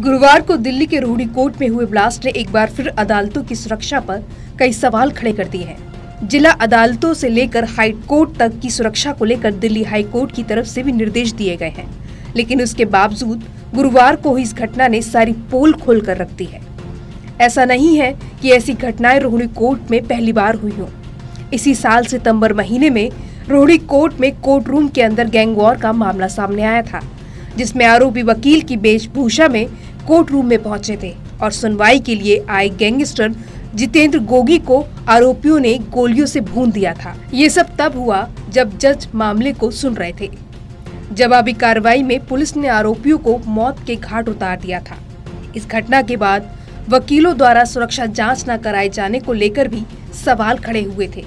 गुरुवार को दिल्ली के रोहिणी कोर्ट में हुए ब्लास्ट ने एक बार फिर अदालतों की सुरक्षा पर कई सवाल खड़े कर दिए हैं। जिला अदालतों से लेकर हाई कोर्ट तक की सुरक्षा को लेकर दिल्ली हाई कोर्ट की तरफ़ से भी निर्देश दिए गए हैं। लेकिन उसके बावजूद गुरुवार को इस घटना ने सारी पोल खोल कर रख दी है। ऐसा नहीं है कि ऐसी घटनाएँ रोहिणी कोर्ट में पहली बार हुई हों। इसी साल सितंबर महीने में रोहिणी कोर्ट में कोर्ट रूम के अंदर गैंग वॉर का मामला सामने आया था, जिसमें आरोपी वकील की वेशभूषा में कोर्ट रूम में पहुँचे थे और सुनवाई के लिए आए गैंगस्टर जितेंद्र गोगी को आरोपियों ने गोलियों से भून दिया था। ये सब तब हुआ जब जज मामले को सुन रहे थे। जवाबी कार्रवाई में पुलिस ने आरोपियों को मौत के घाट उतार दिया था। इस घटना के बाद वकीलों द्वारा सुरक्षा जाँच न कराए जाने को लेकर भी सवाल खड़े हुए थे।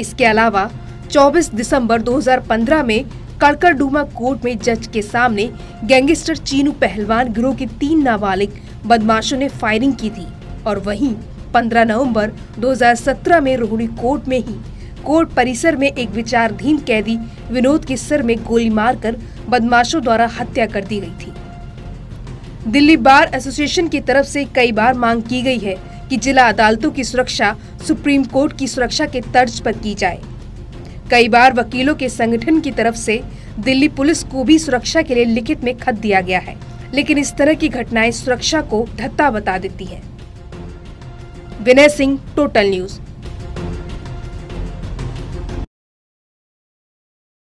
इसके अलावा 24 दिसंबर 2015 में कड़कड़डूमा कोर्ट में जज के सामने गैंगस्टर चीनू पहलवान गिरोह के तीन नाबालिग बदमाशों ने फायरिंग की थी और वहीं 15 नवंबर 2017 में रोहिणी कोर्ट में ही कोर्ट परिसर में एक विचारधीन कैदी विनोद के सिर में गोली मारकर बदमाशों द्वारा हत्या कर दी गई थी। दिल्ली बार एसोसिएशन की तरफ़ से कई बार मांग की गई है कि जिला अदालतों की सुरक्षा सुप्रीम कोर्ट की सुरक्षा के तर्ज पर की जाए। कई बार वकीलों के संगठन की तरफ़ से दिल्ली पुलिस को भी सुरक्षा के लिए लिखित में खत दिया गया है, लेकिन इस तरह की घटनाएँ सुरक्षा को धत्ता बता देती है। Vinay Singh total news